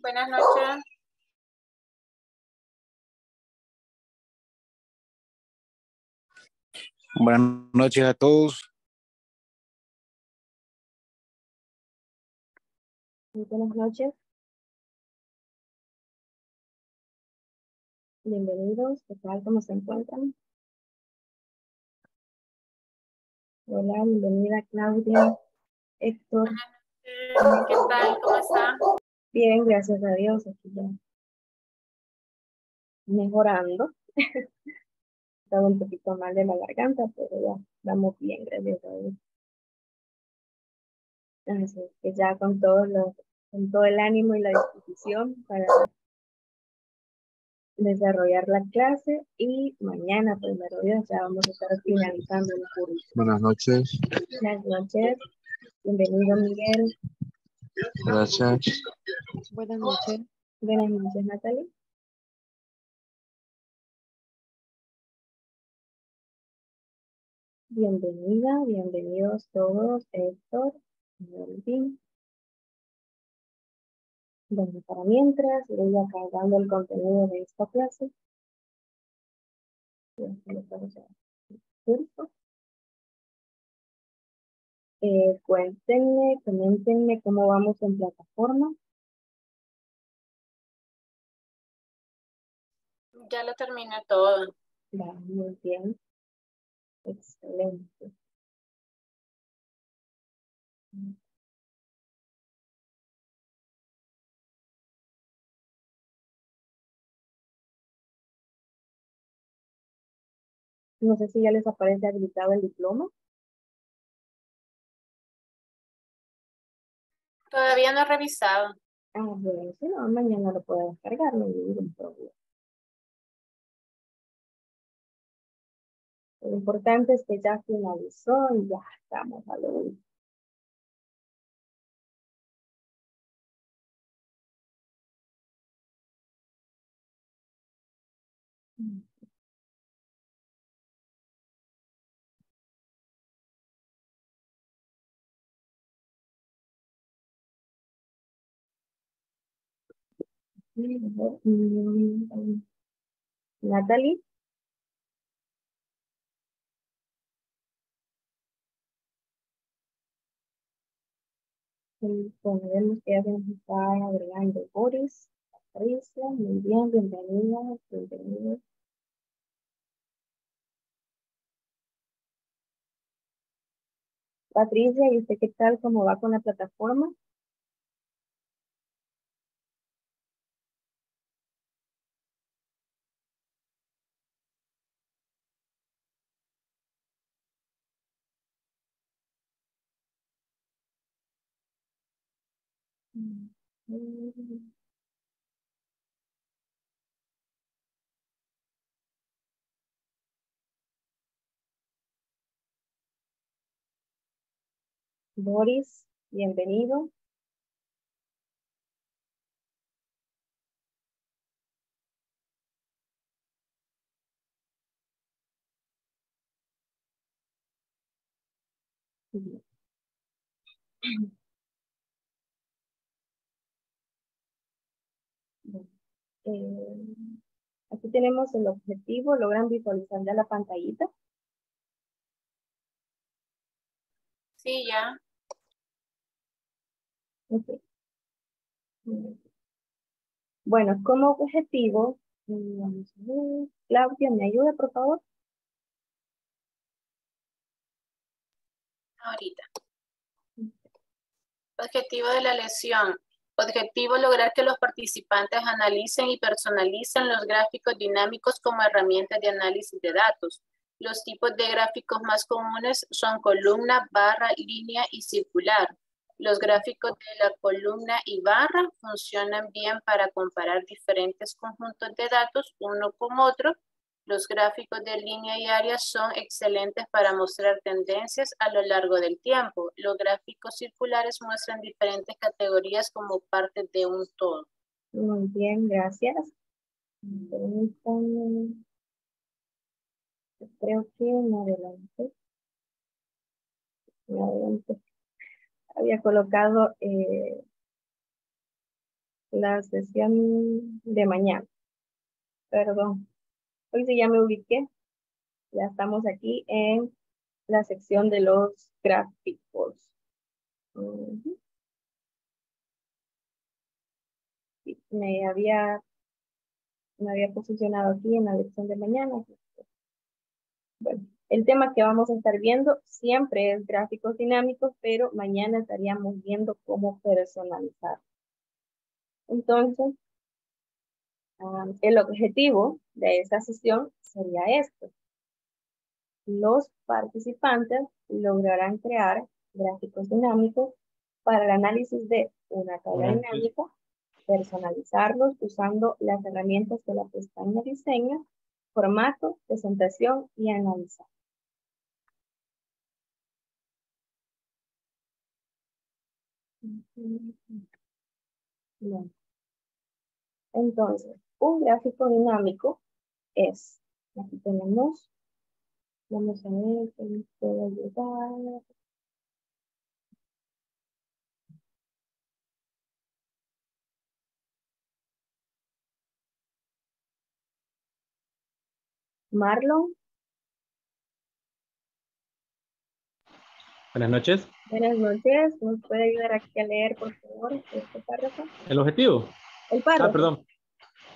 Buenas noches. Buenas noches a todos. Muy buenas noches. Bienvenidos, ¿qué tal? ¿Cómo se encuentran? Hola, bienvenida Claudia, Héctor. ¿Qué tal? ¿Cómo está? Bien, gracias a Dios, aquí ya mejorando. Estaba un poquito mal de la garganta, pero ya vamos bien, gracias a Dios. Así que ya con todo, lo, con todo el ánimo y la disposición para desarrollar la clase y mañana, primero Dios, ya vamos a estar finalizando el curso. Buenas noches. Buenas noches. Bienvenido, Miguel. Gracias. Buenas noches. Buenas noches, Natalie. Bienvenida, bienvenidos todos, Héctor, Melvin. Bueno, para mientras, voy a cargando el contenido de esta clase. Eh, cuéntenme, coméntenme cómo vamos en plataforma. Ya lo terminé todo. Va, muy bien. Excelente. No sé si ya les aparece habilitado el diploma. Todavía no he revisado. Ah, bueno, si no, mañana lo puedo descargar, no hay ningún problema. Lo importante es que ya finalizó y ya estamos a lo último. Natalie. Bueno, vemos que ya está agregando Boris, Patricia, muy bien, bienvenida, bienvenida. Patricia, ¿y usted qué tal? ¿Cómo va con la plataforma? Boris, bienvenido. Bien. Eh, aquí tenemos el objetivo, logran visualizar ya la pantallita. Sí, ya. Ok. Mm. Bueno, como objetivo, vamos a ver, Claudia, ¿me ayuda, por favor? Ahorita. Objetivo de la lesión. Objetivo lograr que los participantes analicen y personalicen los gráficos dinámicos como herramientas de análisis de datos. Los tipos de gráficos más comunes son columna, barra, línea y circular. Los gráficos de la columna y barra funcionan bien para comparar diferentes conjuntos de datos uno con otro. Los gráficos de línea y área son excelentes para mostrar tendencias a lo largo del tiempo. Los gráficos circulares muestran diferentes categorías como parte de un todo. Muy bien, gracias. Permítanme. Creo que en adelante. En adelante. Había colocado eh, la sesión de mañana. Perdón. Hoy sí ya me ubiqué. Ya estamos aquí en la sección de los gráficos. Me había, me había posicionado aquí en la lección de mañana. Bueno, el tema que vamos a estar viendo siempre es gráficos dinámicos, pero mañana estaríamos viendo cómo personalizar. Entonces, ah, el objetivo de esta sesión sería esto. Los participantes lograrán crear gráficos dinámicos para el análisis de una tabla dinámica, personalizarlos usando las herramientas de la pestaña Diseño, Formato, Presentación y Analizar. Entonces, un gráfico dinámico es, aquí tenemos, vamos a ver qué nos puede ayudar. Marlon. Buenas noches. Buenas noches. ¿Nos puede ayudar aquí a leer, por favor, este párrafo? ¿El objetivo? El párrafo. Ah, perdón.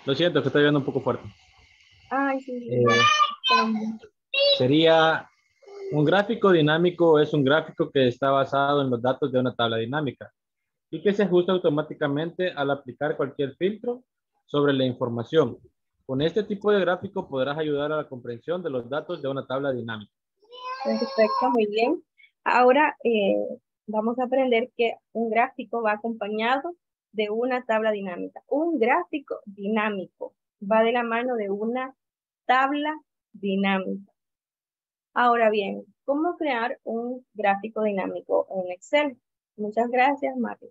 Lo siento, que estoy viendo un poco fuerte. Ay, sí. sí. Eh, sería un gráfico dinámico es un gráfico que está basado en los datos de una tabla dinámica y que se ajusta automáticamente al aplicar cualquier filtro sobre la información. Con este tipo de gráfico podrás ayudar a la comprensión de los datos de una tabla dinámica. Perfecto, muy bien. Ahora eh, vamos a aprender que un gráfico va acompañado de una tabla dinámica. Un gráfico dinámico va de la mano de una tabla dinámica. Ahora bien, ¿cómo crear un gráfico dinámico en Excel? Muchas gracias, Mario.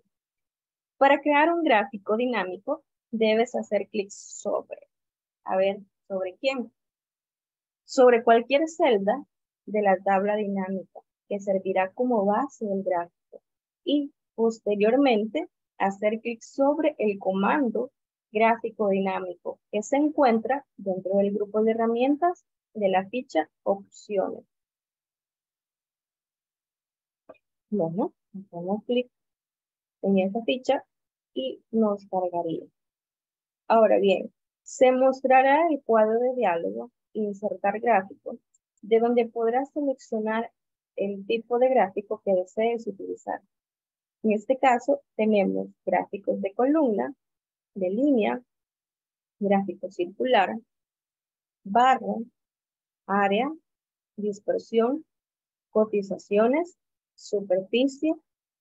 Para crear un gráfico dinámico, debes hacer clic sobre. A ver, ¿sobre quién? Sobre cualquier celda de la tabla dinámica que servirá como base del gráfico y posteriormente hacer clic sobre el comando gráfico dinámico que se encuentra dentro del grupo de herramientas de la ficha opciones. Bueno, hacemos clic en esa ficha y nos cargaría. Ahora bien, se mostrará el cuadro de diálogo insertar gráfico, de donde podrás seleccionar el tipo de gráfico que desees utilizar. En este caso, tenemos gráficos de columna, de línea, gráfico circular, barra, área, dispersión, cotizaciones, superficie,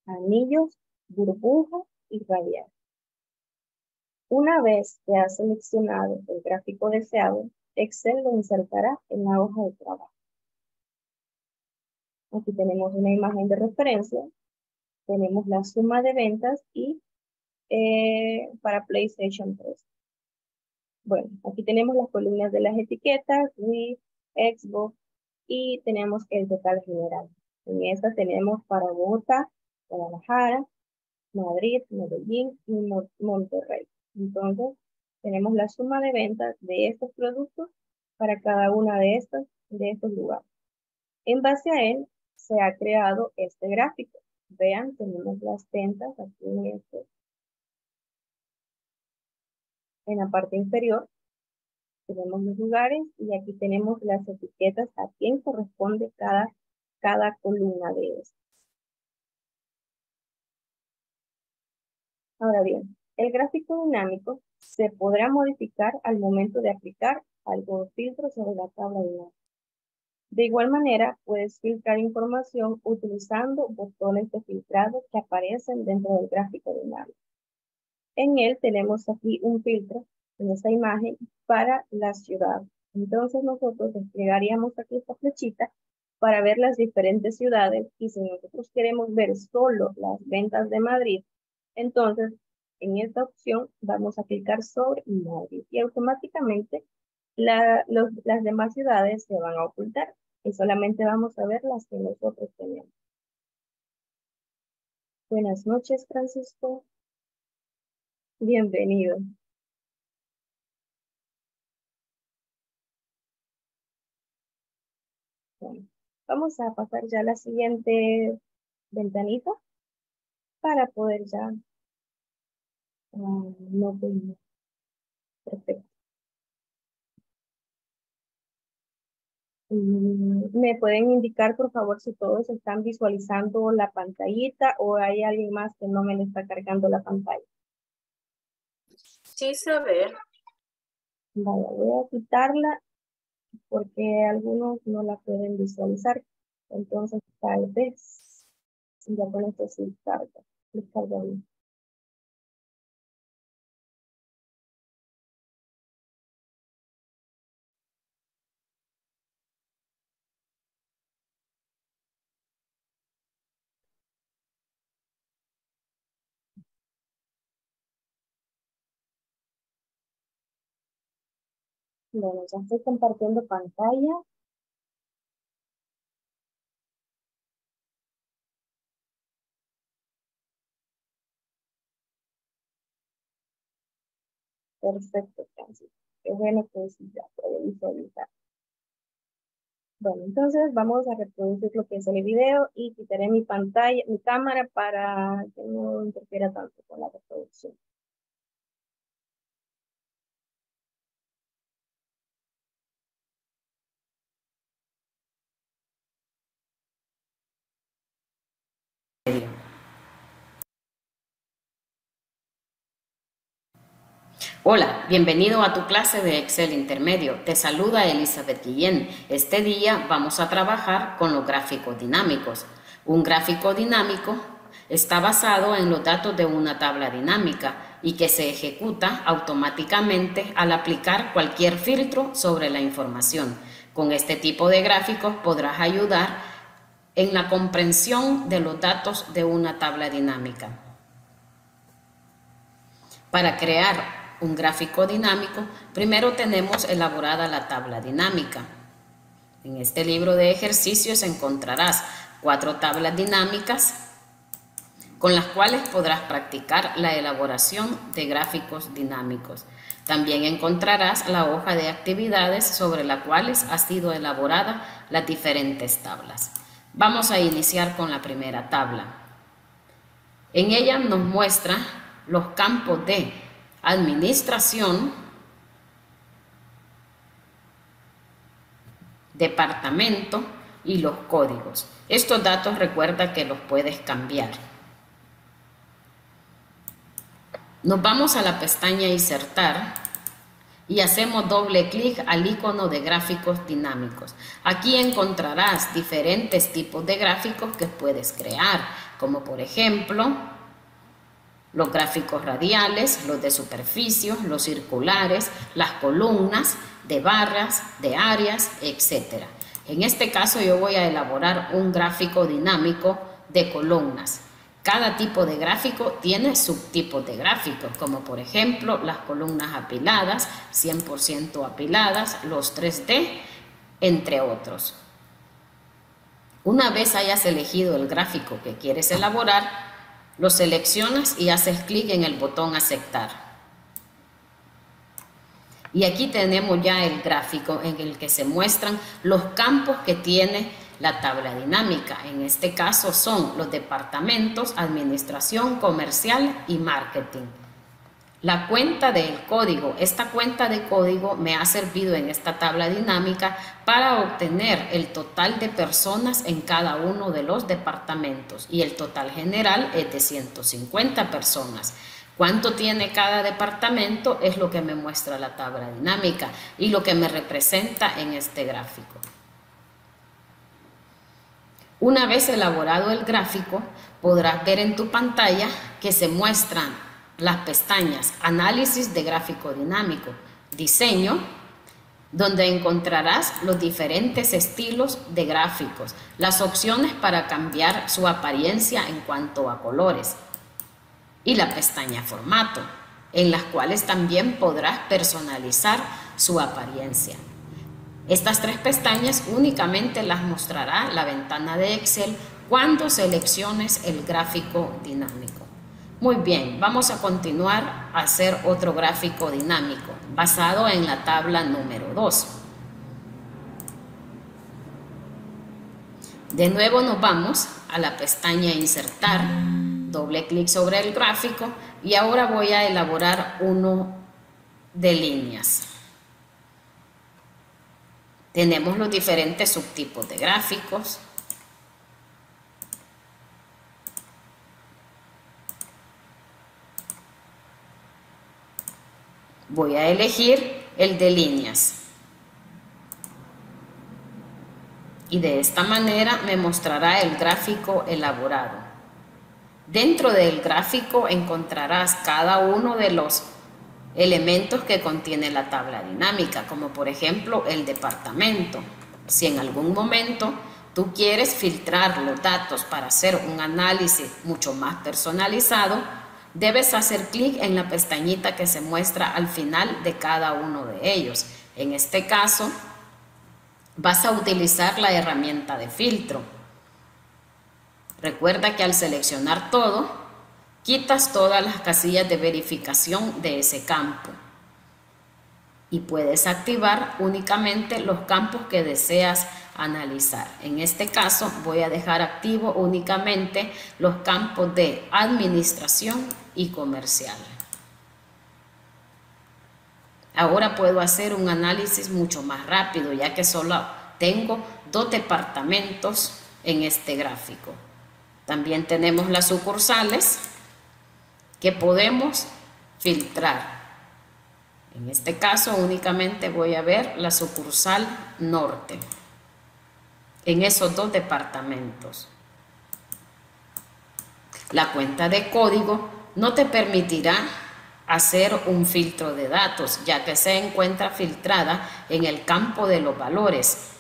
anillos, burbuja y radial. Una vez que has seleccionado el gráfico deseado, Excel lo insertará en la hoja de trabajo. Aquí tenemos una imagen de referencia, tenemos la suma de ventas y eh, para PlayStation 3. Bueno, aquí tenemos las columnas de las etiquetas, Wii, Xbox y tenemos el total general. En esta tenemos para Bogotá, Guadalajara, Madrid, Medellín y Monterrey. Entonces, tenemos la suma de ventas de estos productos para cada una de estos, de estos lugares. En base a él, se ha creado este gráfico. Vean, tenemos las ventas aquí en este. En la parte inferior tenemos los lugares y aquí tenemos las etiquetas a quién corresponde cada, cada columna de estas. Ahora bien, el gráfico dinámico se podrá modificar al momento de aplicar algún filtro sobre la tabla dinámica. De igual manera, puedes filtrar información utilizando botones de filtrado que aparecen dentro del gráfico dinámico. En él tenemos aquí un filtro en esta imagen para la ciudad. Entonces nosotros desplegaríamos aquí esta flechita para ver las diferentes ciudades y si nosotros queremos ver solo las ventas de Madrid, entonces en esta opción vamos a clicar sobre Madrid y automáticamente las demás ciudades se van a ocultar y solamente vamos a ver las que nosotros tenemos. Buenas noches, Francisco. Bienvenido. vamos a pasar ya a la siguiente ventanita para poder ya uh, no Perfecto. ¿Me pueden indicar, por favor, si todos están visualizando la pantallita o hay alguien más que no me le está cargando la pantalla? Sí, se ve. Vale, voy a quitarla porque algunos no la pueden visualizar. Entonces, tal vez, ya con esto sí carga, carga bien. Bueno, ya estoy compartiendo pantalla. Perfecto, Francis. Qué bueno que sí ya puede visualizar. Bueno, entonces vamos a reproducir lo que es el video y quitaré mi pantalla, mi cámara para que no interfiera tanto con la reproducción. Hola, bienvenido a tu clase de Excel Intermedio. Te saluda Elizabeth Guillén. Este día vamos a trabajar con los gráficos dinámicos. Un gráfico dinámico está basado en los datos de una tabla dinámica y que se ejecuta automáticamente al aplicar cualquier filtro sobre la información. Con este tipo de gráficos podrás ayudar en la comprensión de los datos de una tabla dinámica. Para crear un gráfico dinámico, primero tenemos elaborada la tabla dinámica. En este libro de ejercicios encontrarás cuatro tablas dinámicas con las cuales podrás practicar la elaboración de gráficos dinámicos. También encontrarás la hoja de actividades sobre la cuales ha sido elaborada las diferentes tablas. Vamos a iniciar con la primera tabla. En ella nos muestra los campos de administración, departamento y los códigos. Estos datos recuerda que los puedes cambiar. Nos vamos a la pestaña Insertar y hacemos doble clic al icono de gráficos dinámicos. Aquí encontrarás diferentes tipos de gráficos que puedes crear, como por ejemplo los gráficos radiales, los de superficie, los circulares, las columnas, de barras, de áreas, etc. En este caso yo voy a elaborar un gráfico dinámico de columnas. Cada tipo de gráfico tiene subtipos de gráficos, como por ejemplo las columnas apiladas, 100% apiladas, los 3D, entre otros. Una vez hayas elegido el gráfico que quieres elaborar, lo seleccionas y haces clic en el botón aceptar. Y aquí tenemos ya el gráfico en el que se muestran los campos que tiene la tabla dinámica. En este caso son los departamentos, administración comercial y marketing. La cuenta del código. Esta cuenta de código me ha servido en esta tabla dinámica para obtener el total de personas en cada uno de los departamentos y el total general es de 150 personas. Cuánto tiene cada departamento es lo que me muestra la tabla dinámica y lo que me representa en este gráfico. Una vez elaborado el gráfico, podrás ver en tu pantalla que se muestran las pestañas Análisis de gráfico dinámico, Diseño, donde encontrarás los diferentes estilos de gráficos, las opciones para cambiar su apariencia en cuanto a colores y la pestaña Formato, en las cuales también podrás personalizar su apariencia. Estas tres pestañas únicamente las mostrará la ventana de Excel cuando selecciones el gráfico dinámico. Muy bien, vamos a continuar a hacer otro gráfico dinámico basado en la tabla número 2. De nuevo nos vamos a la pestaña Insertar, doble clic sobre el gráfico y ahora voy a elaborar uno de líneas. Tenemos los diferentes subtipos de gráficos, Voy a elegir el de líneas. Y de esta manera me mostrará el gráfico elaborado. Dentro del gráfico encontrarás cada uno de los elementos que contiene la tabla dinámica, como por ejemplo el departamento. Si en algún momento tú quieres filtrar los datos para hacer un análisis mucho más personalizado, debes hacer clic en la pestañita que se muestra al final de cada uno de ellos. En este caso, vas a utilizar la herramienta de filtro. Recuerda que al seleccionar todo, quitas todas las casillas de verificación de ese campo y puedes activar únicamente los campos que deseas analizar. En este caso voy a dejar activo únicamente los campos de administración y comercial. Ahora puedo hacer un análisis mucho más rápido ya que solo tengo dos departamentos en este gráfico. También tenemos las sucursales que podemos filtrar. En este caso únicamente voy a ver la sucursal norte en esos dos departamentos. La cuenta de código no te permitirá hacer un filtro de datos, ya que se encuentra filtrada en el campo de los valores.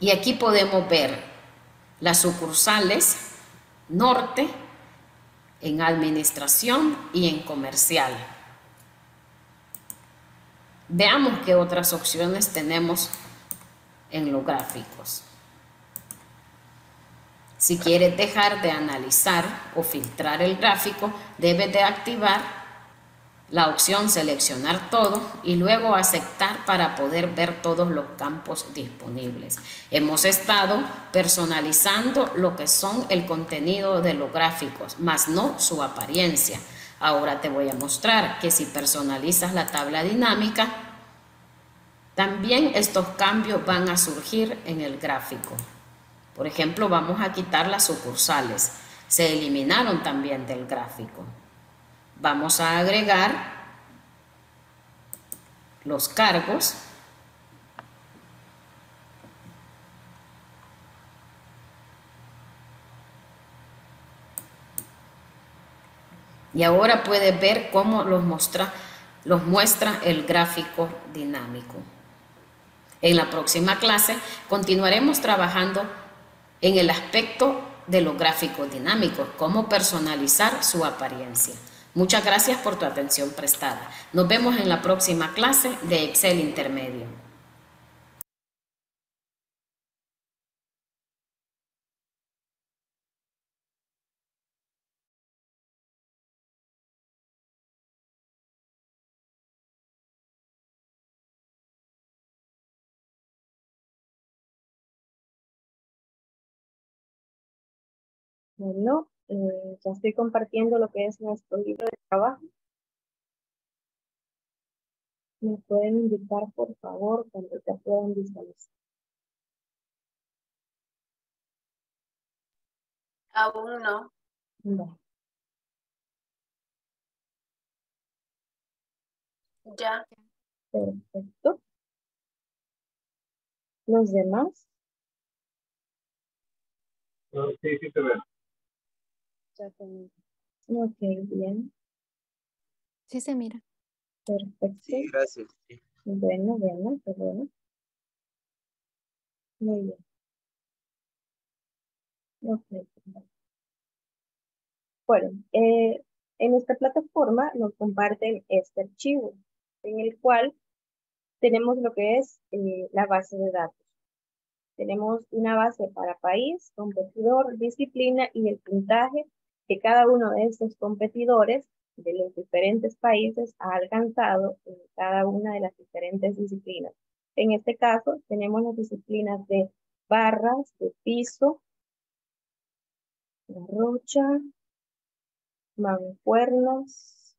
Y aquí podemos ver las sucursales norte en administración y en comercial. Veamos qué otras opciones tenemos en los gráficos. Si quieres dejar de analizar o filtrar el gráfico, debes de activar la opción seleccionar todo y luego aceptar para poder ver todos los campos disponibles. Hemos estado personalizando lo que son el contenido de los gráficos, más no su apariencia. Ahora te voy a mostrar que si personalizas la tabla dinámica, también estos cambios van a surgir en el gráfico. Por ejemplo, vamos a quitar las sucursales. Se eliminaron también del gráfico. Vamos a agregar los cargos Y ahora puedes ver cómo los muestra, los muestra el gráfico dinámico. En la próxima clase continuaremos trabajando en el aspecto de los gráficos dinámicos, cómo personalizar su apariencia. Muchas gracias por tu atención prestada. Nos vemos en la próxima clase de Excel Intermedio. Bueno, eh, ya estoy compartiendo lo que es nuestro libro de trabajo. ¿Me pueden indicar, por favor, cuando te puedan visualizar? Aún no. Ya. Perfecto. ¿Los demás? Sí, sí te veo. Ok, bien. Sí se mira. Perfecto. Sí, gracias. Bueno, bueno, qué bueno. Muy bien. Ok. Bueno, eh, en esta plataforma nos comparten este archivo, en el cual tenemos lo que es eh, la base de datos. tenemos una base para país, competidor, disciplina y el puntaje que cada uno de estos competidores de los diferentes países ha alcanzado en cada una de las diferentes disciplinas. En este caso, tenemos las disciplinas de barras, de piso, rocha, mancuernas,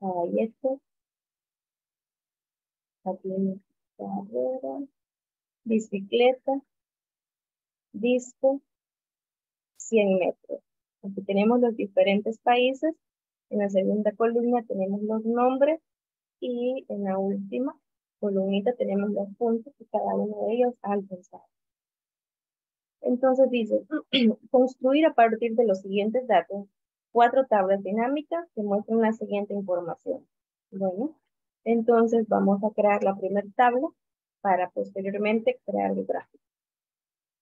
caballetes, carrera, bicicleta, disco, 100 metros. Aquí tenemos los diferentes países. En la segunda columna tenemos los nombres y en la última columnita tenemos los puntos que cada uno de ellos ha alcanzado. Entonces dice, construir a partir de los siguientes datos cuatro tablas dinámicas que muestran la siguiente información. Bueno, entonces vamos a crear la primera tabla para posteriormente crear el gráfico.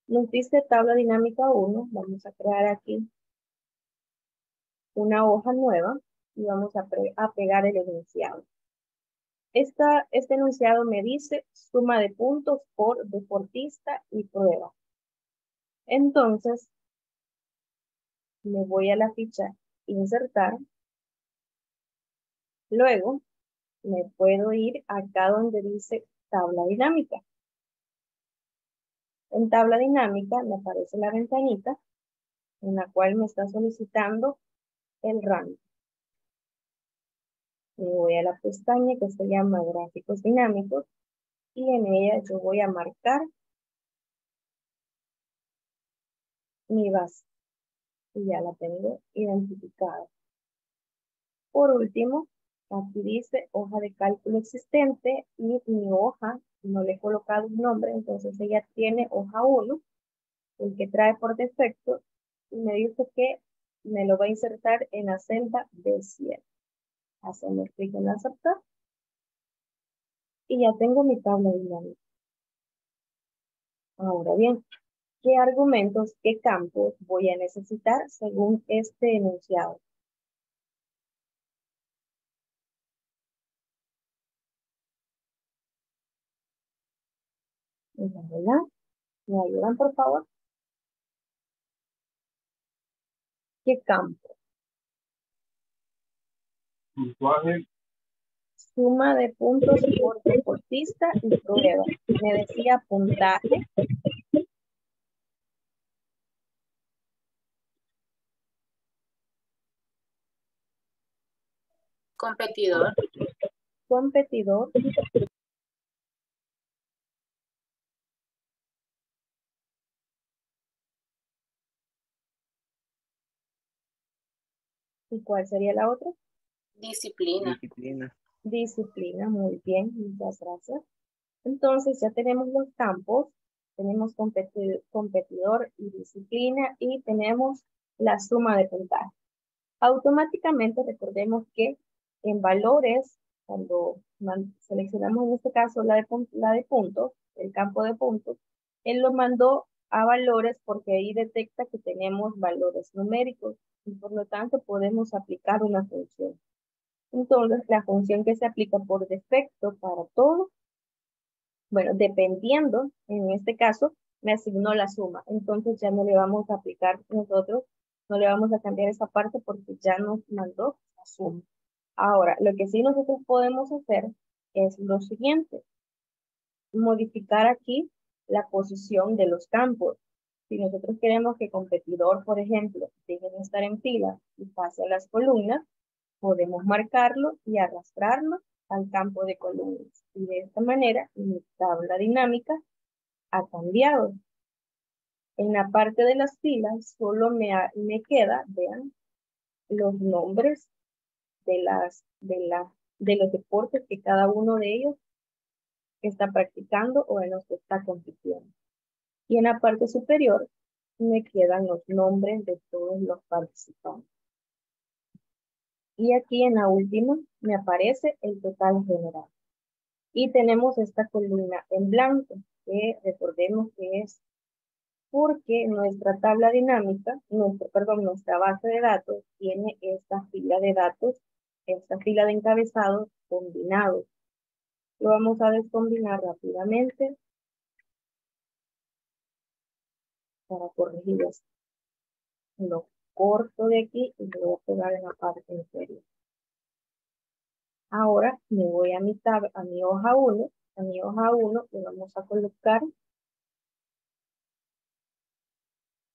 Nos dice tabla dinámica 1, vamos a crear aquí una hoja nueva y vamos a, pegar el enunciado. Este enunciado me dice suma de puntos por deportista y prueba. Entonces, me voy a la ficha insertar. Luego, me puedo ir acá donde dice tabla dinámica. En tabla dinámica me aparece la ventanita en la cual me está solicitando el rango. Me voy a la pestaña que se llama gráficos dinámicos y en ella yo voy a marcar mi base y ya la tengo identificada. Por último, aquí dice hoja de cálculo existente y mi hoja no le he colocado un nombre, entonces ella tiene hoja 1, el que trae por defecto, y me dice que me lo va a insertar en la celda B7. Hacemos clic en aceptar. Y ya tengo mi tabla dinámica. Ahora bien, ¿qué argumentos, qué campos voy a necesitar según este enunciado? ¿Me ayudan, por favor? ¿Qué campo? Puntuaje. Suma de puntos por deportista y prueba. Me decía puntaje. Competidor. Competidor. ¿Y cuál sería la otra? Disciplina. Disciplina. Disciplina, muy bien, muchas gracias. Entonces ya tenemos los campos, tenemos competidor, y disciplina y tenemos la suma de puntaje. Automáticamente recordemos que en valores, cuando seleccionamos en este caso la de, la de puntos, el campo de puntos, él lo mandó a valores porque ahí detecta que tenemos valores numéricos y por lo tanto podemos aplicar una función. Entonces, la función que se aplica por defecto para todo, bueno, dependiendo, en este caso, me asignó la suma. Entonces ya no le vamos a aplicar nosotros, no le vamos a cambiar esa parte porque ya nos mandó la suma. Ahora, lo que sí nosotros podemos hacer es lo siguiente. Modificar aquí la posición de los campos. Si nosotros queremos que competidor, por ejemplo, deje de estar en fila y pase a las columnas, podemos marcarlo y arrastrarlo al campo de columnas. Y de esta manera, mi tabla dinámica ha cambiado. En la parte de las filas solo me, me queda, vean, los nombres de, las, de, la, de los deportes que cada uno de ellos está practicando o en los que está compitiendo. Y en la parte superior me quedan los nombres de todos los participantes. Y aquí en la última me aparece el total general. Y tenemos esta columna en blanco, que recordemos que es porque nuestra tabla dinámica, nuestro, perdón, nuestra base de datos tiene esta fila de datos, esta fila de encabezados combinados. Lo vamos a descombinar rápidamente. Para corregir esto. Lo corto de aquí y lo voy a pegar en la parte inferior. Ahora me voy a mi tab, a mi hoja 1, a mi hoja 1 le vamos a colocar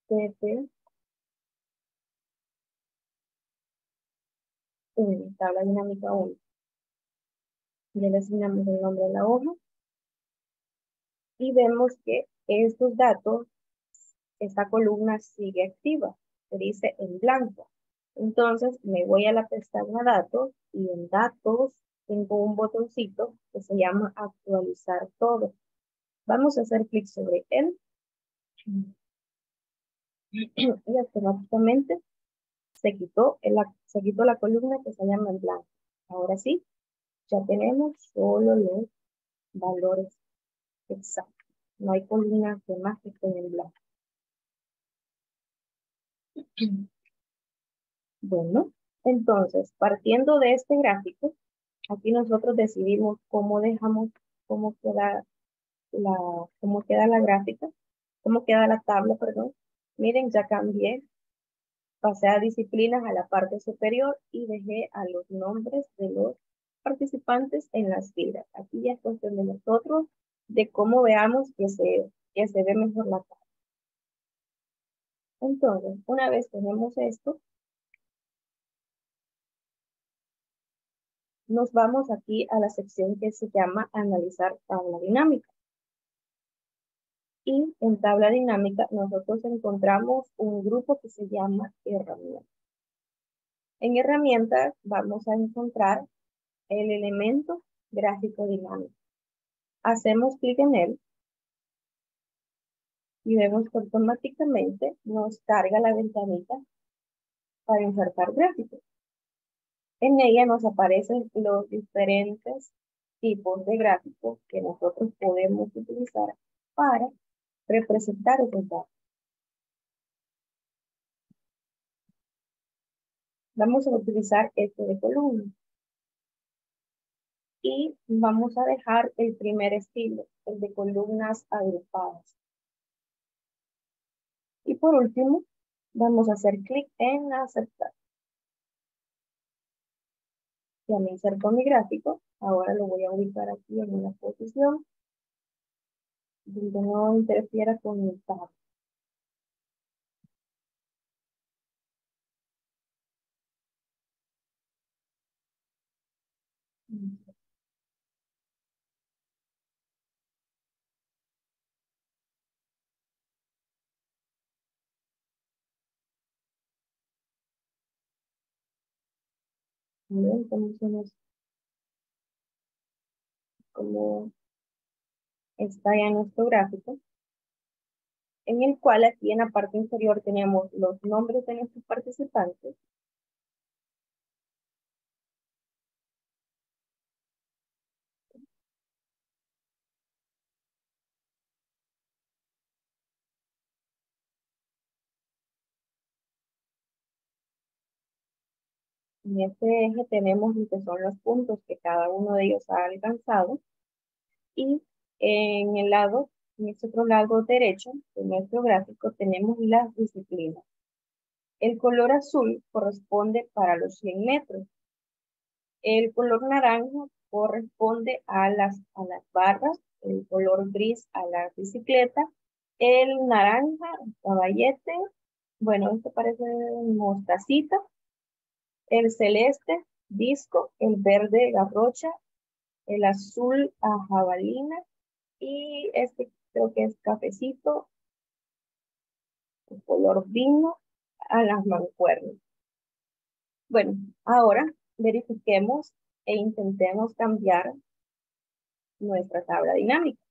TP tabla dinámica 1. Ya le asignamos el nombre a la hoja y vemos que estos datos, esta columna sigue activa, se dice en blanco. Entonces me voy a la pestaña datos y en datos tengo un botoncito que se llama actualizar todo. Vamos a hacer clic sobre él y automáticamente se quitó, se quitó la columna que se llama en blanco. Ahora sí, ya tenemos solo los valores exactos. No hay columnas de más que estén en blanco. Bueno, entonces, partiendo de este gráfico, aquí nosotros decidimos cómo dejamos, cómo queda la, cómo queda la gráfica, cómo queda la tabla, perdón. Miren, ya cambié, pasé a disciplinas a la parte superior y dejé a los nombres de los participantes en las filas. Aquí ya es cuestión de nosotros de cómo veamos que se, que se ve mejor la tabla. Entonces, una vez tenemos esto, nos vamos aquí a la sección que se llama Analizar tabla dinámica. Y en tabla dinámica nosotros encontramos un grupo que se llama herramientas. En herramientas vamos a encontrar el elemento gráfico dinámico. Hacemos clic en él y vemos que automáticamente nos carga la ventanita para insertar gráficos. En ella nos aparecen los diferentes tipos de gráficos que nosotros podemos utilizar para representar esos datos. Vamos a utilizar este de columna. Y vamos a dejar el primer estilo, el de columnas agrupadas. Por último, vamos a hacer clic en aceptar. Ya me inserto mi gráfico. Ahora lo voy a ubicar aquí en una posición donde no interfiera con mi tab. Como está ya nuestro gráfico, en el cual aquí en la parte inferior tenemos los nombres de nuestros participantes. En este eje tenemos lo que son los puntos que cada uno de ellos ha alcanzado. Y en el lado, en este otro lado derecho de nuestro gráfico tenemos las disciplinas. El color azul corresponde para los 100 metros. El color naranja corresponde a las, a las barras, el color gris a la bicicleta, el naranja, caballete, bueno, este parece mostacita, el celeste, disco, el verde, garrocha, el azul, a jabalina, y este creo que es cafecito, color vino a las mancuernas. Bueno, ahora verifiquemos e intentemos cambiar nuestra tabla dinámica.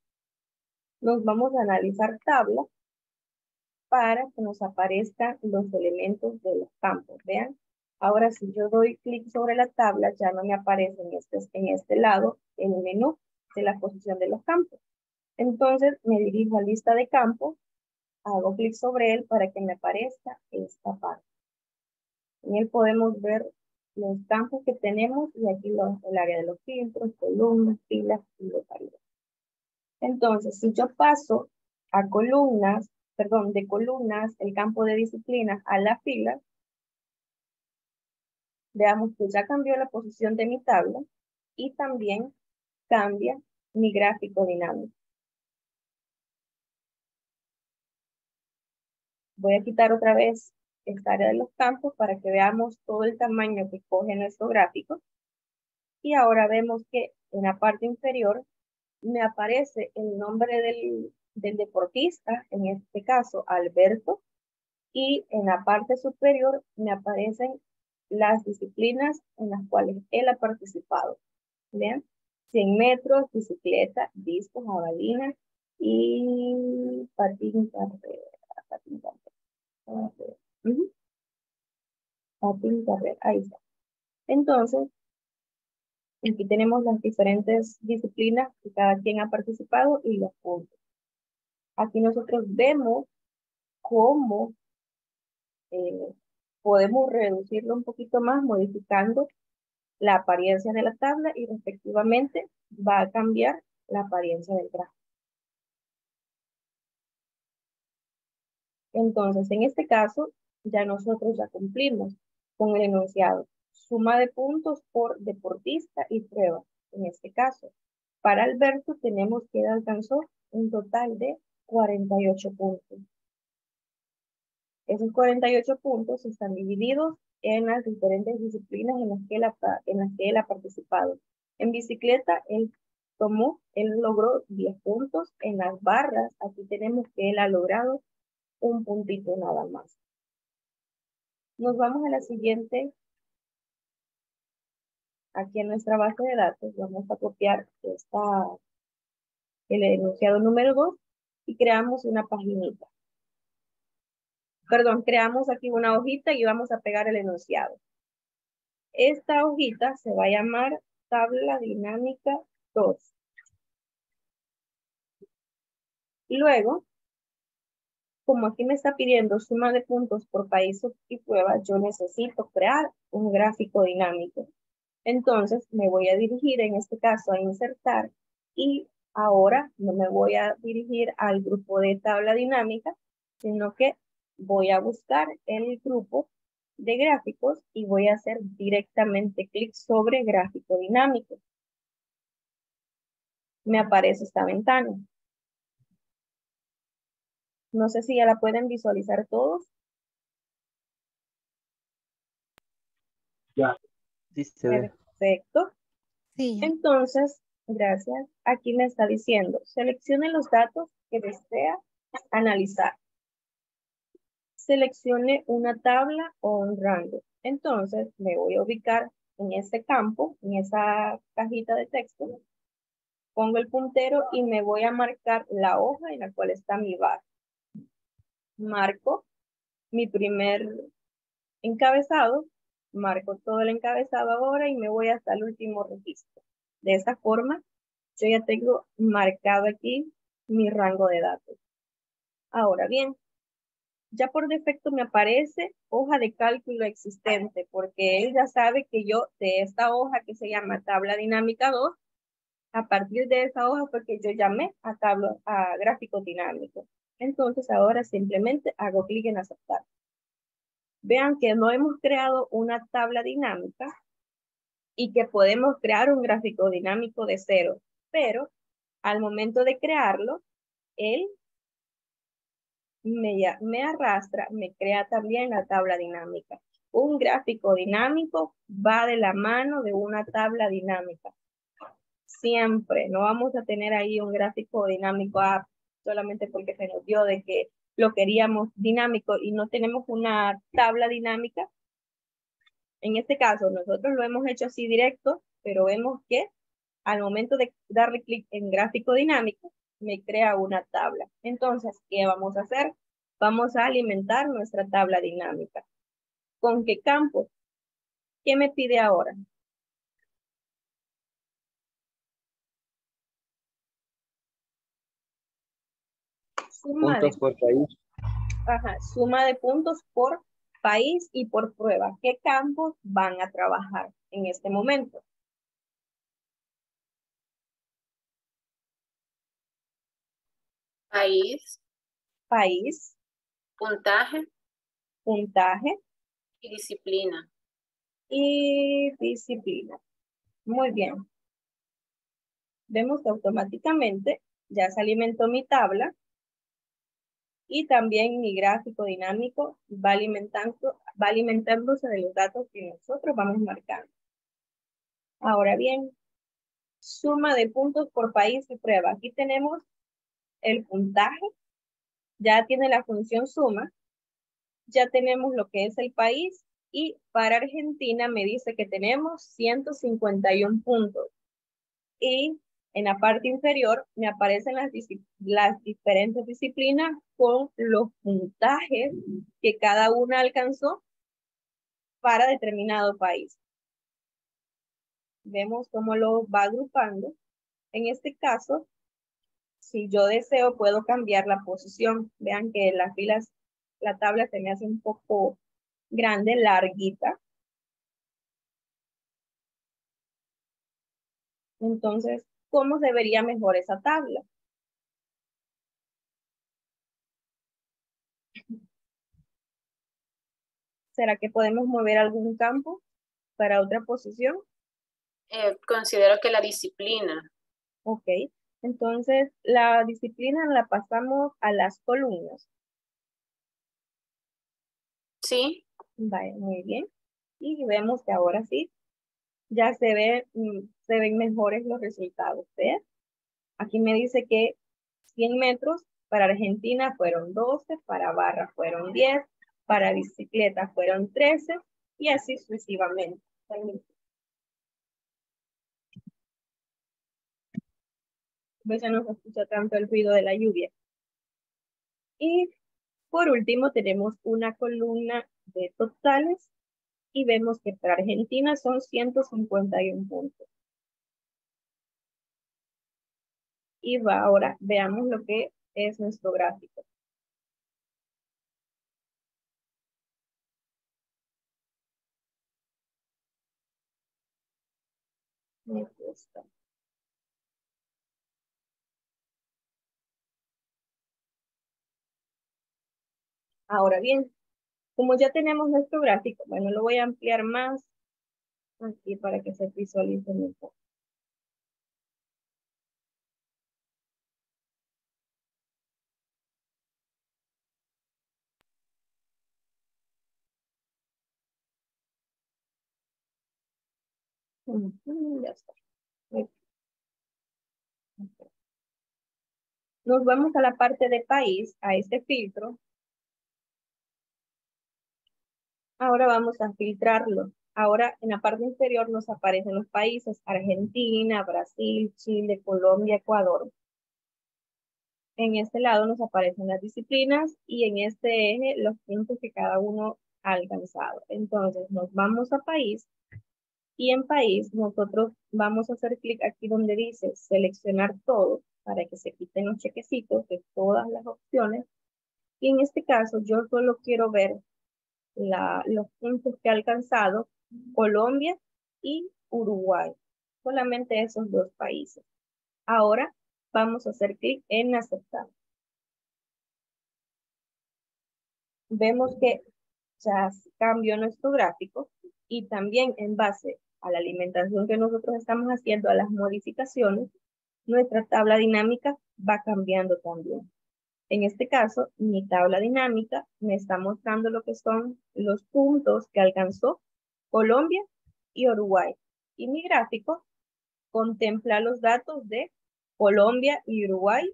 Nos vamos a analizar tabla para que nos aparezcan los elementos de los campos. Vean, ahora si yo doy clic sobre la tabla, ya no me aparece en este, en este lado el menú de la posición de los campos. Entonces me dirijo a lista de campos, hago clic sobre él para que me aparezca esta parte. En él podemos ver los campos que tenemos y aquí el área de los filtros, columnas, filas y localidad. Entonces, si yo paso a columnas, perdón, de columnas, el campo de disciplinas a la fila, veamos que ya cambió la posición de mi tabla y también cambia mi gráfico dinámico. Voy a quitar otra vez esta área de los campos para que veamos todo el tamaño que coge nuestro gráfico. Y ahora vemos que en la parte inferior me aparece el nombre del, del deportista, en este caso Alberto, y en la parte superior me aparecen las disciplinas en las cuales él ha participado. Vean, 100 metros, bicicleta, disco, jabalina y patín carrera. Patín carrera. Patín carrera, ahí está. Entonces, aquí tenemos las diferentes disciplinas que cada quien ha participado y los puntos. Aquí nosotros vemos cómo eh, podemos reducirlo un poquito más modificando la apariencia de la tabla y respectivamente va a cambiar la apariencia del gráfico. Entonces, en este caso, ya nosotros ya cumplimos con el enunciado. Suma de puntos por deportista y prueba. En este caso, para Alberto tenemos que alcanzó un total de 48 puntos. Esos 48 puntos están divididos en las diferentes disciplinas en las que él ha, participado. En bicicleta, él tomó, él logró 10 puntos. En las barras, aquí tenemos que él ha logrado un puntito nada más. Nos vamos a la siguiente. Aquí en nuestra base de datos vamos a copiar esta, el enunciado número 2 y creamos una paginita perdón, creamos aquí una hojita y vamos a pegar el enunciado. Esta hojita se va a llamar tabla dinámica 2. Luego, como aquí me está pidiendo suma de puntos por país y prueba, yo necesito crear un gráfico dinámico. Entonces, me voy a dirigir en este caso a insertar y ahora no me voy a dirigir al grupo de tabla dinámica, sino que voy a buscar el grupo de gráficos y voy a hacer directamente clic sobre gráfico dinámico. Me aparece esta ventana. No sé si ya la pueden visualizar todos. Ya. Perfecto. Sí. Entonces, gracias. Aquí me está diciendo, seleccione los datos que desea analizar seleccione una tabla o un rango. Entonces me voy a ubicar en ese campo, en esa cajita de texto. Pongo el puntero y me voy a marcar la hoja en la cual está mi barra. Marco mi primer encabezado, marco todo el encabezado ahora y me voy hasta el último registro. De esta forma, yo ya tengo marcado aquí mi rango de datos. Ahora bien, ya por defecto me aparece hoja de cálculo existente, porque él ya sabe que yo de esta hoja que se llama tabla dinámica 2, a partir de esa hoja porque yo llamé a, tabla, a gráfico dinámico. Entonces ahora simplemente hago clic en aceptar. Vean que no hemos creado una tabla dinámica y que podemos crear un gráfico dinámico de cero, pero al momento de crearlo, él me, arrastra, me crea también la tabla dinámica. Un gráfico dinámico va de la mano de una tabla dinámica. Siempre, no vamos a tener ahí un gráfico dinámico ah, solamente porque se nos dio de que lo queríamos dinámico y no tenemos una tabla dinámica. En este caso, nosotros lo hemos hecho así directo, pero vemos que al momento de darle clic en gráfico dinámico, me crea una tabla. Entonces, ¿qué vamos a hacer? Vamos a alimentar nuestra tabla dinámica. ¿Con qué campo? ¿Qué me pide ahora? Suma puntos por país. Ajá, suma de puntos por país y por prueba. ¿Qué campos van a trabajar en este momento? País. país, puntaje puntaje y disciplina. y disciplina. Muy bien. Vemos que automáticamente ya se alimentó mi tabla y también mi gráfico dinámico va, alimentando, va alimentándose de los datos que nosotros vamos marcando. Ahora bien, suma de puntos por país y prueba. Aquí tenemos el puntaje, ya tiene la función suma, ya tenemos lo que es el país y para Argentina me dice que tenemos 151 puntos. Y en la parte inferior me aparecen las, las diferentes disciplinas con los puntajes que cada una alcanzó para determinado país. Vemos cómo lo va agrupando. En este caso, si yo deseo, puedo cambiar la posición. Vean que las filas, la tabla se me hace un poco grande, larguita. Entonces, ¿cómo se vería mejor esa tabla? ¿Será que podemos mover algún campo para otra posición? Eh, considero que la disciplina. Ok, entonces la disciplina la pasamos a las columnas. Sí. Vale, muy bien. Y vemos que ahora sí, ya se, ve, mm, se ven mejores los resultados. ¿Ves? Aquí me dice que 100 metros para Argentina fueron 12, para barra fueron 10, para bicicleta fueron 13 y así sucesivamente. Pues ya no se escucha tanto el ruido de la lluvia. Y por último tenemos una columna de totales y vemos que para Argentina son 151 puntos. Y va ahora, veamos lo que es nuestro gráfico. Me gusta. Ahora bien, como ya tenemos nuestro gráfico, bueno, lo voy a ampliar más aquí para que se visualice mejor. Ya está. Nos vamos a la parte de país, a este filtro, Ahora vamos a filtrarlo. Ahora en la parte inferior nos aparecen los países Argentina, Brasil, Chile, Colombia, Ecuador. En este lado nos aparecen las disciplinas y en este eje los puntos que cada uno ha alcanzado. Entonces nos vamos a país y en país nosotros vamos a hacer clic aquí donde dice seleccionar todo para que se quiten los chequecitos de todas las opciones. Y en este caso yo solo quiero ver la, los puntos que ha alcanzado Colombia y Uruguay. Solamente esos dos países. Ahora vamos a hacer clic en aceptar. Vemos que ya cambió nuestro gráfico y también en base a la alimentación que nosotros estamos haciendo, a las modificaciones, nuestra tabla dinámica va cambiando también. En este caso, mi tabla dinámica me está mostrando lo que son los puntos que alcanzó Colombia y Uruguay. Y mi gráfico contempla los datos de Colombia y Uruguay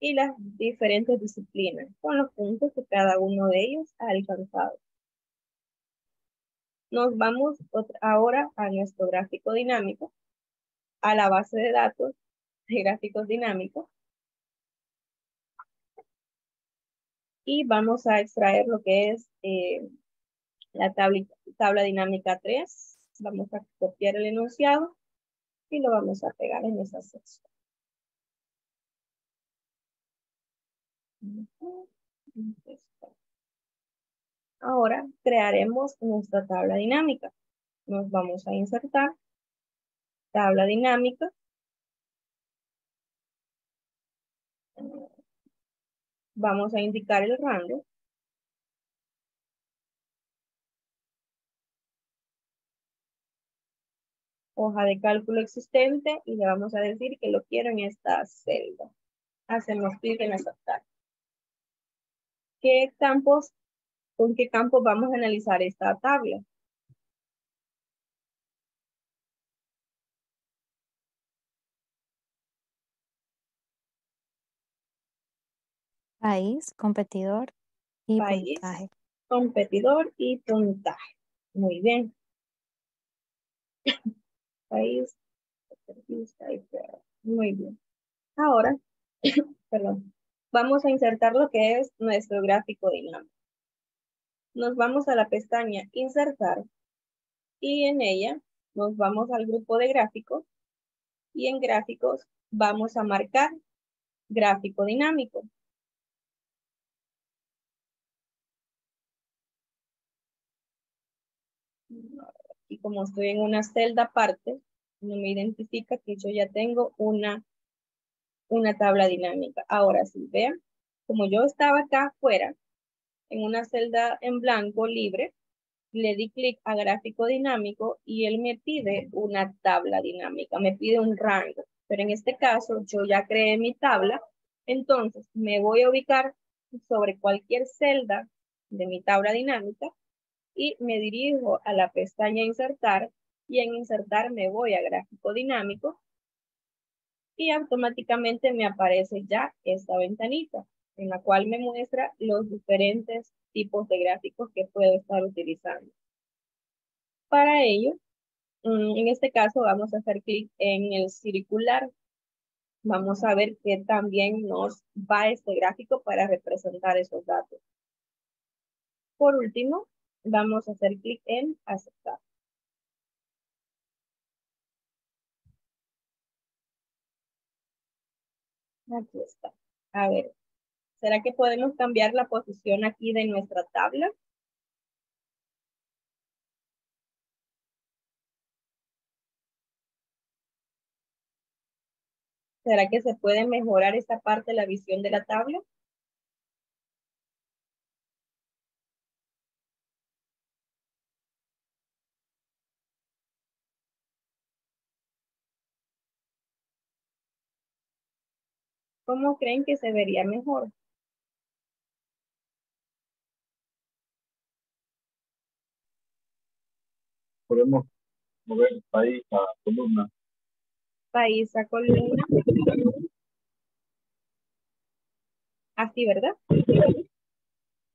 y las diferentes disciplinas con los puntos que cada uno de ellos ha alcanzado. Nos vamos ahora a nuestro gráfico dinámico, a la base de datos de gráficos dinámicos y vamos a extraer lo que es eh, la tabla, tabla dinámica 3. Vamos a copiar el enunciado y lo vamos a pegar en esa sección. Ahora crearemos nuestra tabla dinámica. Nos vamos a insertar tabla dinámica Vamos a indicar el rango. Hoja de cálculo existente y le vamos a decir que lo quiero en esta celda. Hacemos clic en aceptar. ¿Qué campos, con qué campos vamos a analizar esta tabla? País, competidor y País, puntaje. competidor y puntaje. Muy bien. País, muy bien. Ahora, perdón, vamos a insertar lo que es nuestro gráfico dinámico. Nos vamos a la pestaña Insertar y en ella nos vamos al grupo de gráficos y en gráficos vamos a marcar gráfico dinámico. Y como estoy en una celda aparte, no me identifica que yo ya tengo una, una tabla dinámica. Ahora sí, vean, como yo estaba acá afuera, en una celda en blanco libre, le di clic a gráfico dinámico y él me pide una tabla dinámica, me pide un rango. Pero en este caso yo ya creé mi tabla, entonces me voy a ubicar sobre cualquier celda de mi tabla dinámica y me dirijo a la pestaña insertar y en insertar me voy a gráfico dinámico y automáticamente me aparece ya esta ventanita en la cual me muestra los diferentes tipos de gráficos que puedo estar utilizando. Para ello, mm, en este caso vamos a hacer clic en el circular. Vamos a ver que también nos va este gráfico para representar esos datos. Por último, vamos a hacer clic en aceptar. Aquí está. A ver, ¿será que podemos cambiar la posición aquí de nuestra tabla? ¿Será que se puede mejorar esta parte de la visión de la tabla? ¿Cómo creen que se vería mejor? Podemos mover país a columna. País a columna. Así, ¿verdad?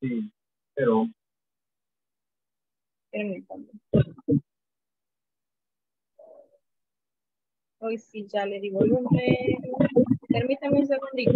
Sí, pero... Permítanme. Hoy sí, ya le di volumen. Permítame un segundito.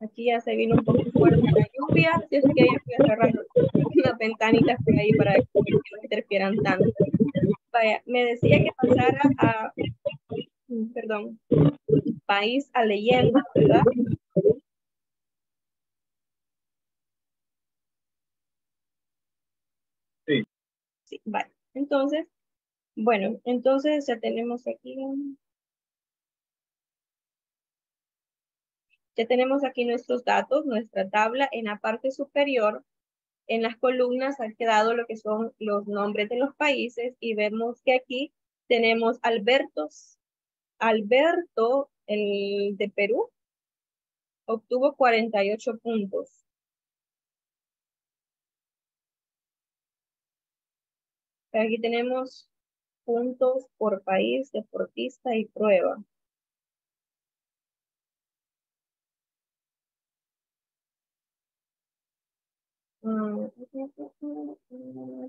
Aquí ya se vino un poco fuerte la lluvia, así es que ya a cerrar unas ventanitas por ahí para que no interfieran tanto. Vaya, me decía que pasara a perdón, país a leyenda, ¿verdad? Sí. Sí, vale. Entonces, bueno, entonces ya tenemos aquí Ya tenemos aquí nuestros datos, nuestra tabla. En la parte superior, en las columnas han quedado lo que son los nombres de los países y vemos que aquí tenemos Albertos, Alberto, el de Perú, obtuvo 48 puntos. Aquí tenemos puntos por país, deportista y prueba.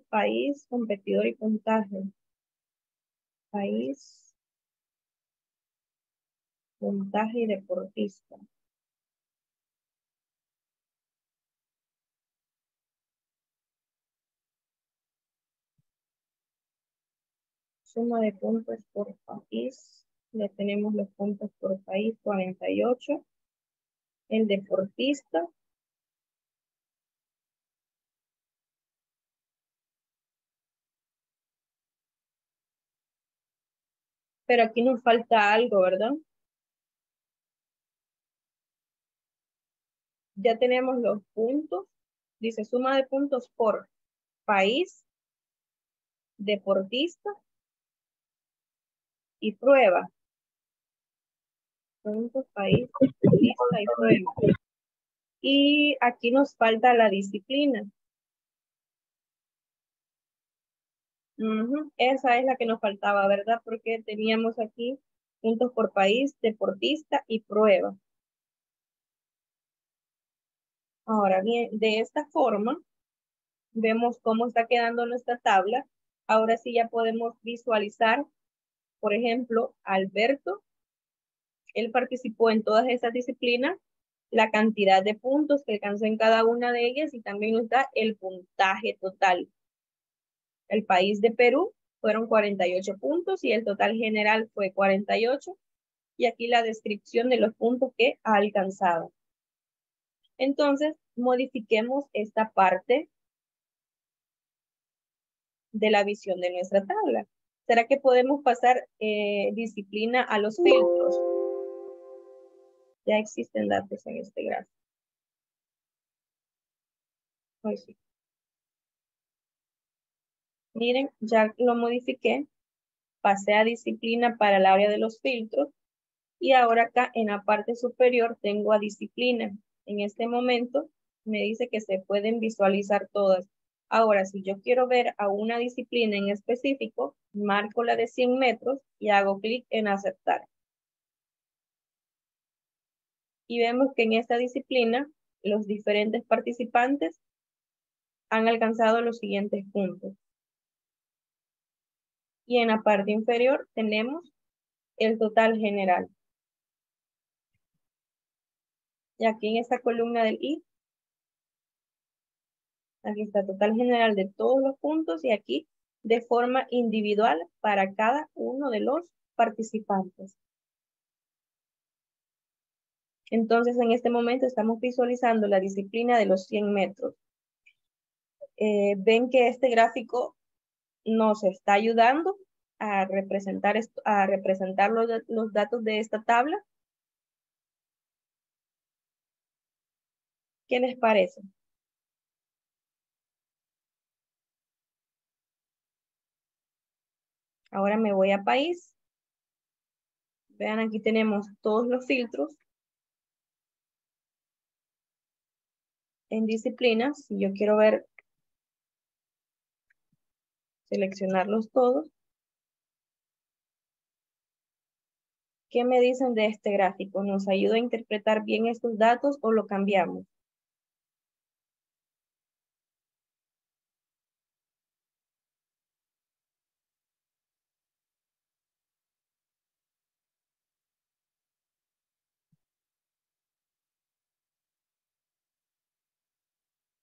País, competidor y puntaje. País, Puntaje y deportista. Suma de puntos por país. Ya tenemos los puntos por país, 48. El deportista. Pero aquí nos falta algo, ¿verdad? Ya tenemos los puntos. Dice suma de puntos por país, deportista y prueba. Puntos, país, deportista y prueba. Y aquí nos falta la disciplina. Esa es la que nos faltaba, ¿verdad? Porque teníamos aquí puntos por país, deportista y prueba. Ahora bien, de esta forma, vemos cómo está quedando nuestra tabla. Ahora sí ya podemos visualizar, por ejemplo, Alberto. Él participó en todas esas disciplinas, la cantidad de puntos que alcanzó en cada una de ellas y también nos da el puntaje total. El país de Perú fueron 48 puntos y el total general fue 48. Y aquí la descripción de los puntos que ha alcanzado. Entonces, modifiquemos esta parte de la visión de nuestra tabla. ¿Será que podemos pasar eh, disciplina a los filtros? Ya existen datos en este gráfico. sí. Miren, ya lo modifiqué. Pasé a disciplina para el área de los filtros. Y ahora acá en la parte superior tengo a disciplina. En este momento me dice que se pueden visualizar todas. Ahora, si yo quiero ver a una disciplina en específico, marco la de 100 metros y hago clic en aceptar. Y vemos que en esta disciplina, los diferentes participantes han alcanzado los siguientes puntos. Y en la parte inferior tenemos el total general. Y aquí en esta columna del I, aquí está total general de todos los puntos y aquí de forma individual para cada uno de los participantes. Entonces, en este momento estamos visualizando la disciplina de los 100 metros. Eh, ven que este gráfico nos está ayudando a representar, a representar los, los datos de esta tabla. ¿Qué les parece? Ahora me voy a país. Vean, aquí tenemos todos los filtros. En disciplinas, yo quiero ver, seleccionarlos todos. ¿Qué me dicen de este gráfico? ¿Nos ayuda a interpretar bien estos datos o lo cambiamos?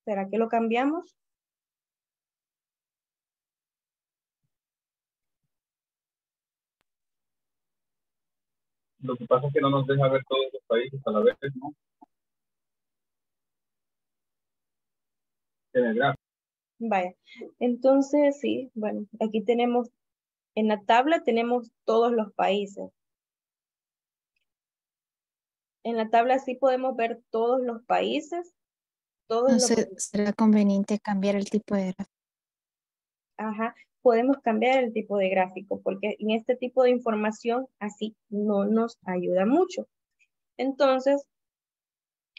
¿Será que lo cambiamos? Lo que pasa es que no nos deja ver todos los países a la vez, ¿no? En el gráfico. Vaya, entonces sí, bueno, aquí tenemos, en la tabla tenemos todos los países. En la tabla sí podemos ver todos los países. Todos no será conveniente cambiar el tipo de gráfico. Ajá, podemos cambiar el tipo de gráfico porque en este tipo de información así no nos ayuda mucho. Entonces,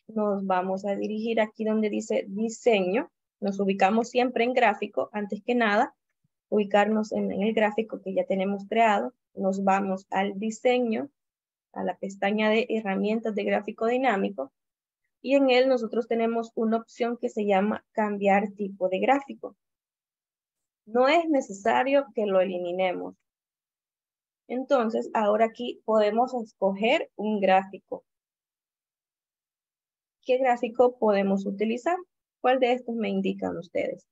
nos vamos a dirigir aquí donde dice diseño. Nos ubicamos siempre en gráfico, antes que nada, ubicarnos en, en el gráfico que ya tenemos creado. Nos vamos al diseño, a la pestaña de herramientas de gráfico dinámico y en él nosotros tenemos una opción que se llama cambiar tipo de gráfico. No es necesario que lo eliminemos. Entonces, ahora aquí podemos escoger un gráfico. ¿Qué gráfico podemos utilizar? ¿Cuál de estos me indican ustedes?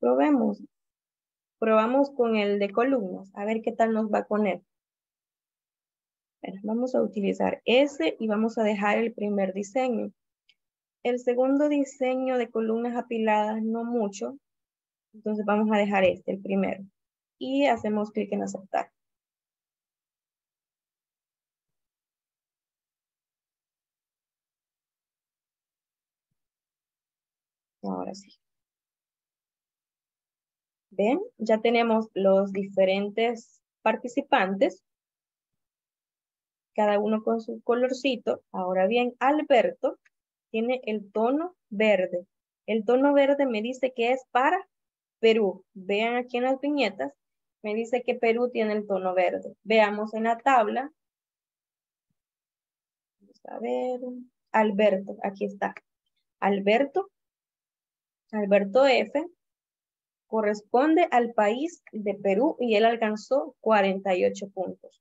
Probemos. Probamos con el de columnas, a ver qué tal nos va con él. vamos a utilizar ese y vamos a dejar el primer diseño. El segundo diseño de columnas apiladas, no mucho. Entonces vamos a dejar este, el primero. Y hacemos clic en aceptar. Ahora sí. Ya tenemos los diferentes participantes. Cada uno con su colorcito. Ahora bien, Alberto tiene el tono verde. El tono verde me dice que es para Perú. Vean aquí en las viñetas, me dice que Perú tiene el tono verde. Veamos en la tabla. Vamos a ver. Alberto, aquí está. Alberto Alberto F. corresponde al país de Perú y él alcanzó 48 puntos.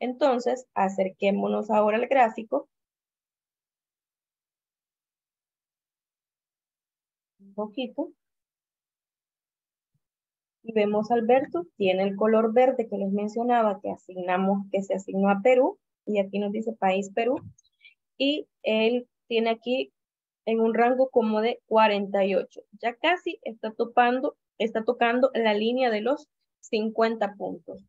Entonces, acerquémonos ahora al gráfico. Un poquito. Y vemos Alberto, tiene el color verde que les mencionaba que asignamos, que se asignó a Perú. Y aquí nos dice país Perú. Y él tiene aquí en un rango como de 48. Ya casi está topando, está tocando la línea de los 50 puntos.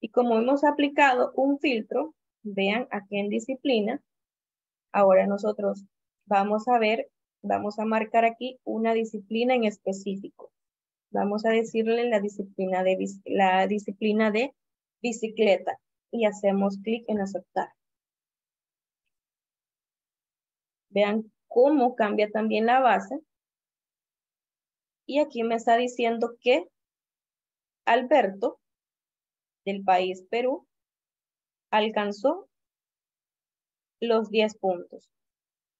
Y como hemos aplicado un filtro, vean aquí en disciplina, ahora nosotros vamos a ver, vamos a marcar aquí una disciplina en específico. Vamos a decirle la disciplina de, la disciplina de bicicleta y hacemos clic en aceptar. Vean cómo cambia también la base. Y aquí me está diciendo que Alberto, del país Perú, alcanzó los 10 puntos.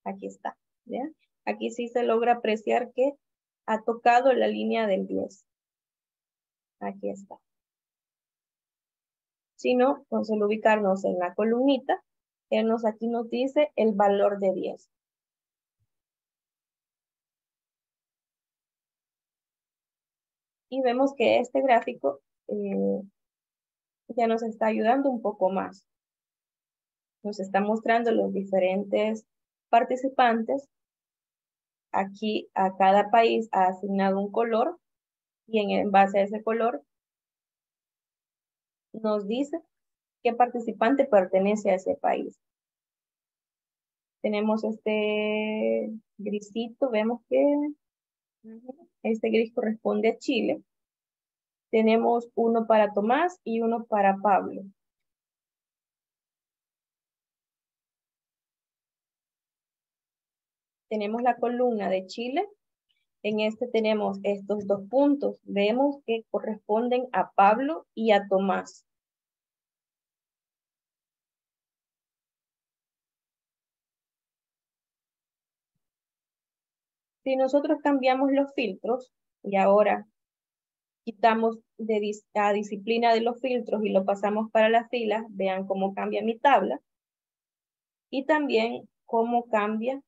Aquí está. Aquí sí se logra apreciar que ha tocado la línea del 10. Aquí está sino con solo ubicarnos en la columnita, él nos aquí nos dice el valor de 10. Y vemos que este gráfico eh, ya nos está ayudando un poco más. Nos está mostrando los diferentes participantes. Aquí a cada país ha asignado un color y en base a ese color nos dice qué participante pertenece a ese país. Tenemos este grisito, vemos que este gris corresponde a Chile. Tenemos uno para Tomás y uno para Pablo. Tenemos la columna de Chile. En este tenemos estos dos puntos. Vemos que corresponden a Pablo y a Tomás. Si nosotros cambiamos los filtros y ahora quitamos la disciplina de los filtros y lo pasamos para las filas, vean cómo cambia mi tabla. Y también cómo cambia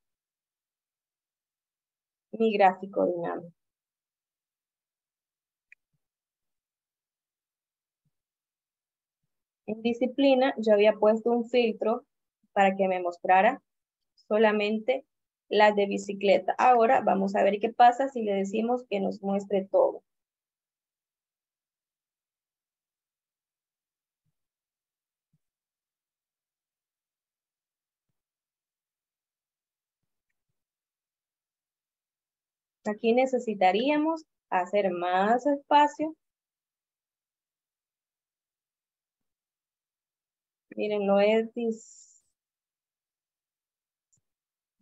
mi gráfico dinámico. En disciplina yo había puesto un filtro para que me mostrara solamente las de bicicleta. Ahora vamos a ver qué pasa si le decimos que nos muestre todo. Aquí necesitaríamos hacer más espacio. Miren, no es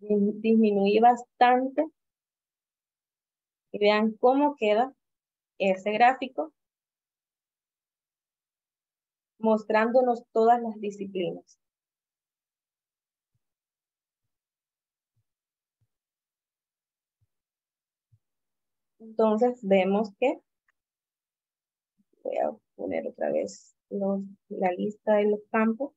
disminuí bastante y vean cómo queda ese gráfico mostrándonos todas las disciplinas. Entonces vemos que, voy a poner otra vez la lista de los campos.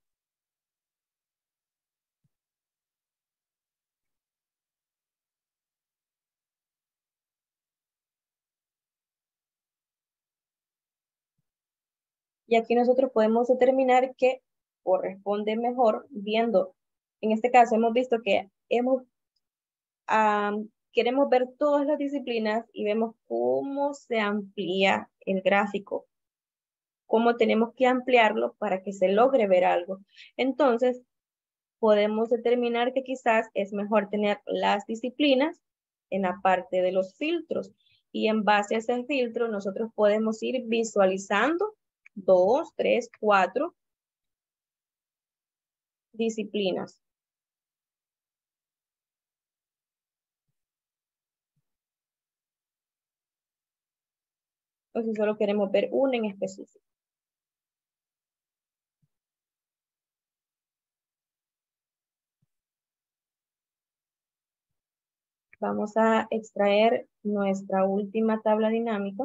Y aquí nosotros podemos determinar que corresponde mejor viendo, en este caso hemos visto que queremos ver todas las disciplinas y vemos cómo se amplía el gráfico, cómo tenemos que ampliarlo para que se logre ver algo. Entonces, podemos determinar que quizás es mejor tener las disciplinas en la parte de los filtros y en base a ese filtro nosotros podemos ir visualizando dos, tres, cuatro disciplinas. O si solo queremos ver una en específico. Vamos a extraer nuestra última tabla dinámica.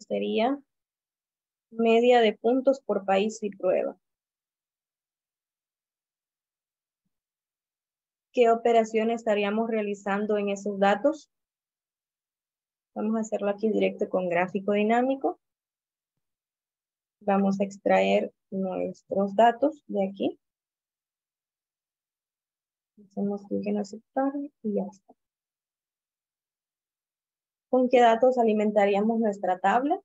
Sería media de puntos por país y prueba. ¿Qué operación estaríamos realizando en esos datos? Vamos a hacerlo aquí directo con gráfico dinámico. Vamos a extraer nuestros datos de aquí. Hacemos clic en aceptar y ya está. ¿Con qué datos alimentaríamos nuestra tabla?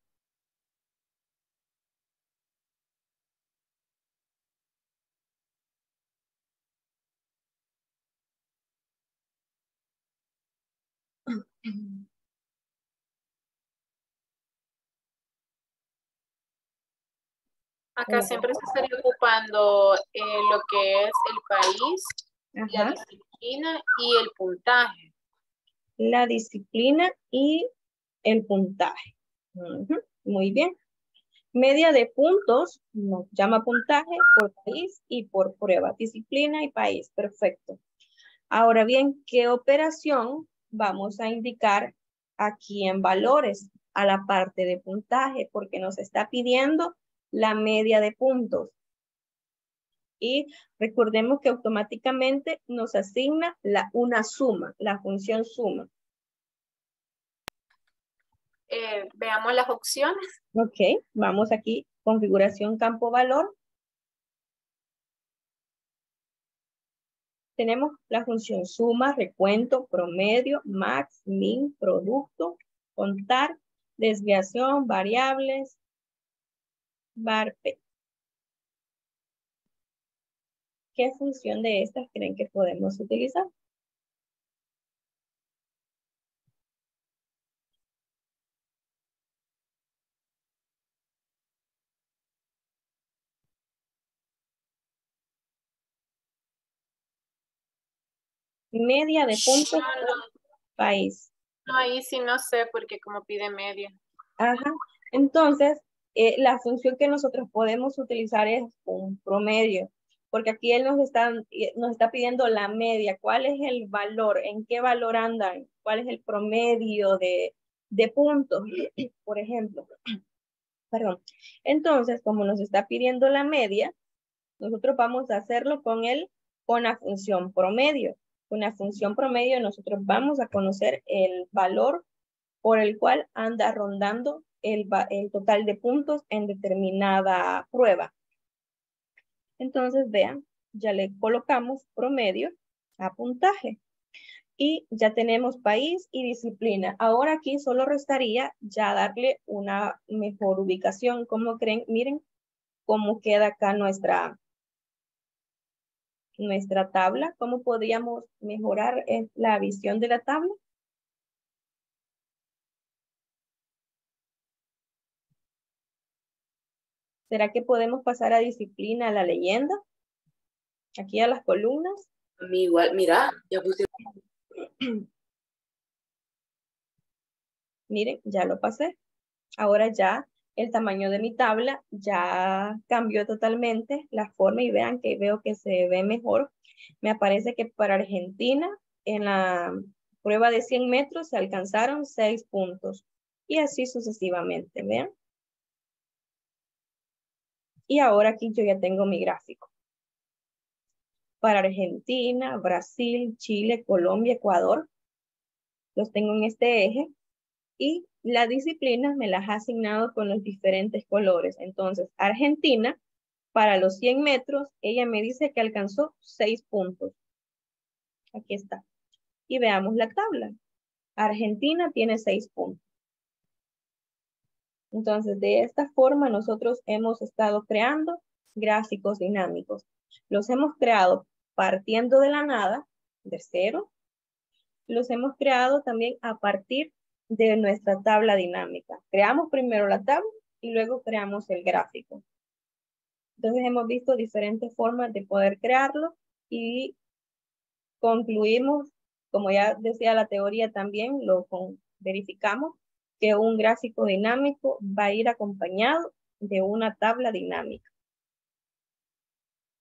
Acá siempre se estaría ocupando eh, lo que es el país, la disciplina y el puntaje. La disciplina y el puntaje. Muy bien. Media de puntos nos llama puntaje por país y por prueba. Disciplina y país. Perfecto. Ahora bien, ¿qué operación vamos a indicar aquí en valores a la parte de puntaje? Porque nos está pidiendo la media de puntos. Y recordemos que automáticamente nos asigna la, una suma, la función suma. Eh, veamos las opciones. Ok, vamos aquí, configuración campo valor. Tenemos la función suma, recuento, promedio, max, min, producto, contar, desviación, variables, Barpe. ¿Qué función de estas creen que podemos utilizar? Media de puntos país. No, ahí sí no sé porque como pide media. Ajá. Entonces, eh, la función que nosotros podemos utilizar es un promedio, porque aquí él nos está, eh, nos está pidiendo la media, cuál es el valor, en qué valor andan, cuál es el promedio de, puntos, por ejemplo. Perdón. Entonces, como nos está pidiendo la media, nosotros vamos a hacerlo con él, con la función promedio. Con la función promedio nosotros vamos a conocer el valor por el cual anda rondando el, total de puntos en determinada prueba. Entonces, vean, ya le colocamos promedio a puntaje. Y ya tenemos país y disciplina. Ahora aquí solo restaría ya darle una mejor ubicación. ¿Cómo creen? Miren cómo queda acá nuestra, nuestra tabla. ¿Cómo podríamos mejorar eh, la visión de la tabla? ¿Será que podemos pasar a disciplina, a la leyenda? Aquí a las columnas. A mí igual, mira, ya puse. Miren, ya lo pasé. Ahora ya el tamaño de mi tabla ya cambió totalmente la forma y vean que veo que se ve mejor. Me aparece que para Argentina en la prueba de 100 metros se alcanzaron 6 puntos y así sucesivamente, vean. Y ahora aquí yo ya tengo mi gráfico. Para Argentina, Brasil, Chile, Colombia, Ecuador. Los tengo en este eje. Y las disciplinas me las ha asignado con los diferentes colores. Entonces, Argentina, para los 100 metros, ella me dice que alcanzó 6 puntos. Aquí está. Y veamos la tabla. Argentina tiene 6 puntos. Entonces, de esta forma nosotros hemos estado creando gráficos dinámicos. Los hemos creado partiendo de la nada, de cero. Los hemos creado también a partir de nuestra tabla dinámica. Creamos primero la tabla y luego creamos el gráfico. Entonces hemos visto diferentes formas de poder crearlo y concluimos, como ya decía la teoría también, lo verificamos, que un gráfico dinámico va a ir acompañado de una tabla dinámica.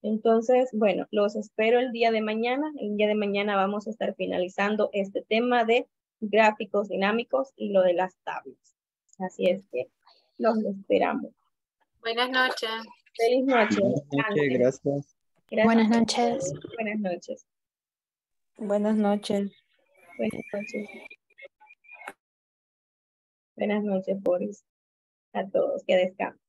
Entonces, bueno, los espero el día de mañana. El día de mañana vamos a estar finalizando este tema de gráficos dinámicos y lo de las tablas. Así es que los esperamos. Buenas noches. Feliz noche. Buenas noches, gracias. Buenas noches. Buenas noches. Buenas noches. Buenas noches. Buenas noches, Boris. A todos, que descansen.